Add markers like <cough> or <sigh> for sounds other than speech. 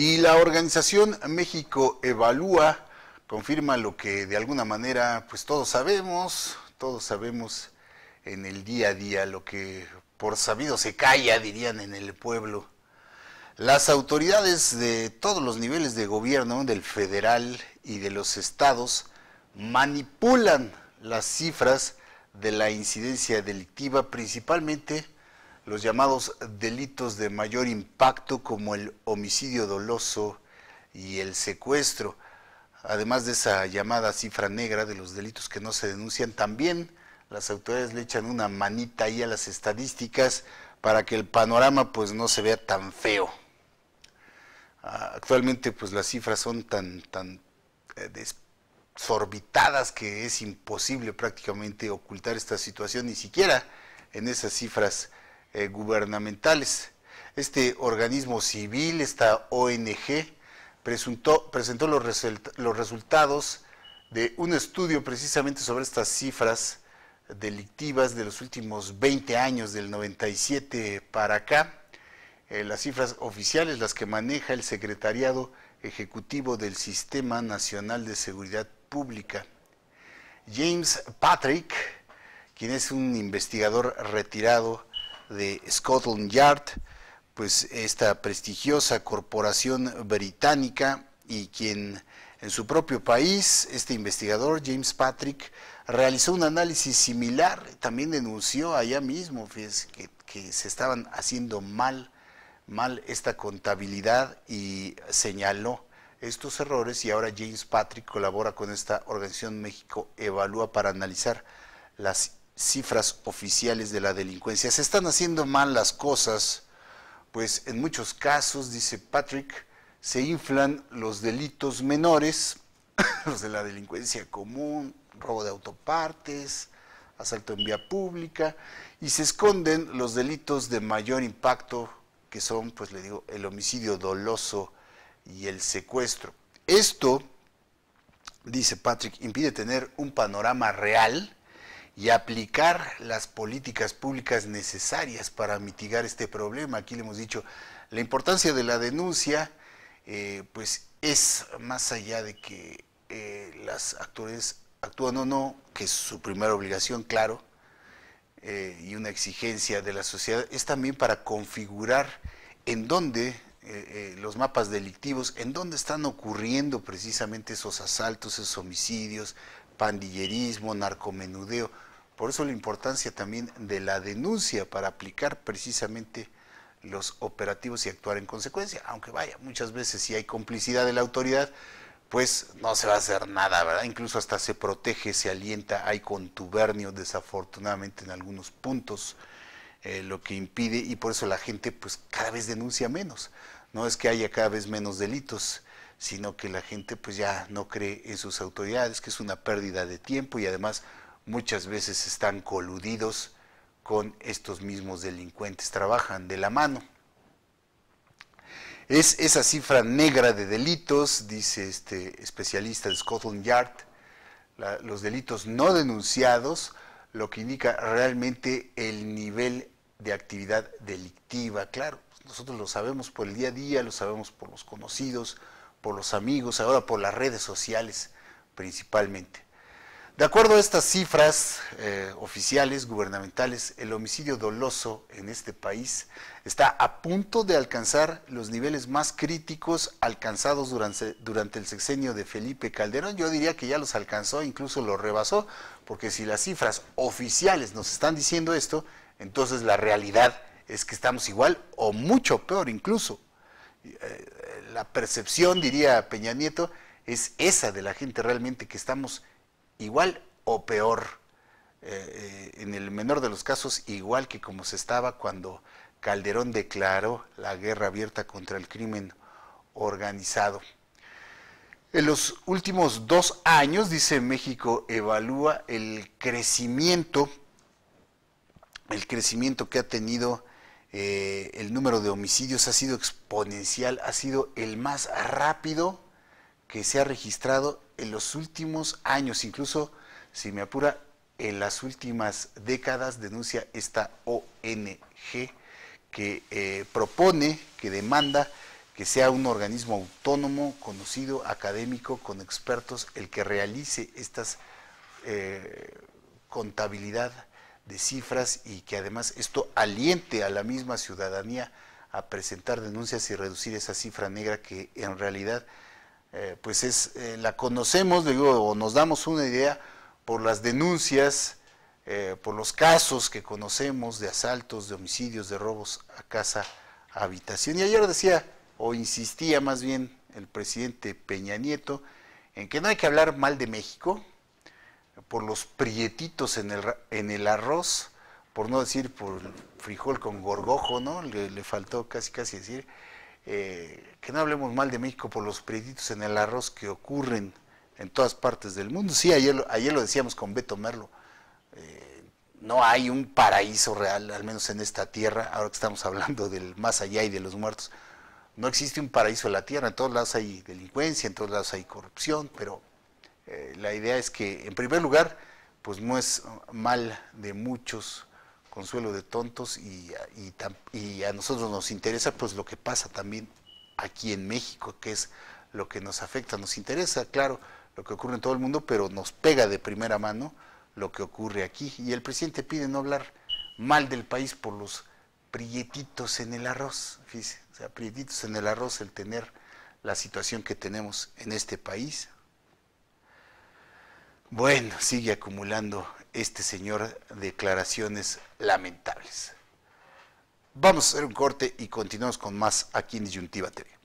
Y la organización México Evalúa confirma lo que de alguna manera pues todos sabemos, todos sabemos en el día a día, lo que por sabido se calla, dirían en el pueblo. Las autoridades de todos los niveles de gobierno, del federal y de los estados, manipulan las cifras de la incidencia delictiva, principalmente los llamados delitos de mayor impacto como el homicidio doloso y el secuestro. Además de esa llamada cifra negra de los delitos que no se denuncian, también las autoridades le echan una manita ahí a las estadísticas para que el panorama pues no se vea tan feo. Ah, actualmente pues las cifras son tan, tan eh, desorbitadas que es imposible prácticamente ocultar esta situación, ni siquiera en esas cifras eh, gubernamentales. Este organismo civil, esta ONG, presentó, los, los resultados de un estudio precisamente sobre estas cifras delictivas de los últimos 20 años, del 97 para acá, eh, las cifras oficiales, las que maneja el Secretariado Ejecutivo del Sistema Nacional de Seguridad Pública. James Patrick, quien es un investigador retirado de Scotland Yard, pues esta prestigiosa corporación británica y quien en su propio país, este investigador, James Patrick, realizó un análisis similar, también denunció allá mismo que, que, se estaban haciendo mal, mal esta contabilidad y señaló estos errores y ahora James Patrick colabora con esta organización México Evalúa para analizar las cifras oficiales de la delincuencia. Se están haciendo mal las cosas, pues en muchos casos, dice Patrick, se inflan los delitos menores, <coughs> los de la delincuencia común, robo de autopartes, asalto en vía pública, y se esconden los delitos de mayor impacto, que son, pues le digo, el homicidio doloso y el secuestro. Esto, dice Patrick, impide tener un panorama real y aplicar las políticas públicas necesarias para mitigar este problema. Aquí le hemos dicho, la importancia de la denuncia, eh, pues es más allá de que eh, las autoridades actúan o no, que es su primera obligación, claro, eh, y una exigencia de la sociedad, es también para configurar en dónde eh, los mapas delictivos, en dónde están ocurriendo precisamente esos asaltos, esos homicidios, pandillerismo, narcomenudeo. Por eso la importancia también de la denuncia para aplicar precisamente los operativos y actuar en consecuencia, aunque vaya, muchas veces si hay complicidad de la autoridad, pues no se va a hacer nada, ¿verdad? Incluso hasta se protege, se alienta, hay contubernio desafortunadamente en algunos puntos, eh, lo que impide y por eso la gente pues cada vez denuncia menos. No es que haya cada vez menos delitos, sino que la gente pues ya no cree en sus autoridades, que es una pérdida de tiempo y además muchas veces están coludidos con estos mismos delincuentes, trabajan de la mano. Es esa cifra negra de delitos, dice este especialista de Scotland Yard, los delitos no denunciados, lo que indica realmente el nivel de actividad delictiva. Claro, nosotros lo sabemos por el día a día, lo sabemos por los conocidos, por los amigos, ahora por las redes sociales principalmente. De acuerdo a estas cifras eh, oficiales, gubernamentales, el homicidio doloso en este país está a punto de alcanzar los niveles más críticos alcanzados durante, durante el sexenio de Felipe Calderón. Yo diría que ya los alcanzó, incluso los rebasó, porque si las cifras oficiales nos están diciendo esto, entonces la realidad es que estamos igual o mucho peor incluso. Eh, la percepción, diría Peña Nieto, es esa de la gente realmente que estamos igual o peor, eh, eh, en el menor de los casos igual que como se estaba cuando Calderón declaró la guerra abierta contra el crimen organizado. En los últimos dos años, dice México, evalúa el crecimiento, el crecimiento que ha tenido eh, el número de homicidios ha sido exponencial, ha sido el más rápido que se ha registrado en los últimos años, incluso si me apura, en las últimas décadas, denuncia esta ONG que eh, propone, que demanda que sea un organismo autónomo, conocido, académico, con expertos, el que realice estas eh, contabilidad de cifras y que además esto aliente a la misma ciudadanía a presentar denuncias y reducir esa cifra negra que en realidad eh, pues es eh, la conocemos digo o nos damos una idea por las denuncias eh, por los casos que conocemos de asaltos de homicidios de robos a casa a habitación y ayer decía o insistía más bien el presidente Peña Nieto en que no hay que hablar mal de México por los prietitos en el, en el arroz, por no decir por frijol con gorgojo, ¿no? Le, faltó casi casi decir eh, que no hablemos mal de México por los prietitos en el arroz que ocurren en todas partes del mundo. Sí, ayer, ayer lo decíamos con Beto Merlo. Eh, no hay un paraíso real, al menos en esta tierra, ahora que estamos hablando del más allá y de los muertos. No existe un paraíso en la tierra, en todos lados hay delincuencia, en todos lados hay corrupción, pero eh, la idea es que, en primer lugar, pues no es mal de muchos, consuelo de tontos, y, y, a nosotros nos interesa pues lo que pasa también aquí en México, que es lo que nos afecta. Nos interesa, claro, lo que ocurre en todo el mundo, pero nos pega de primera mano lo que ocurre aquí. Y el presidente pide no hablar mal del país por los prietitos en el arroz, fíjese, o sea, prietitos en el arroz, el tener la situación que tenemos en este país, bueno, sigue acumulando este señor declaraciones lamentables. Vamos a hacer un corte y continuamos con más aquí en Disyuntiva TV.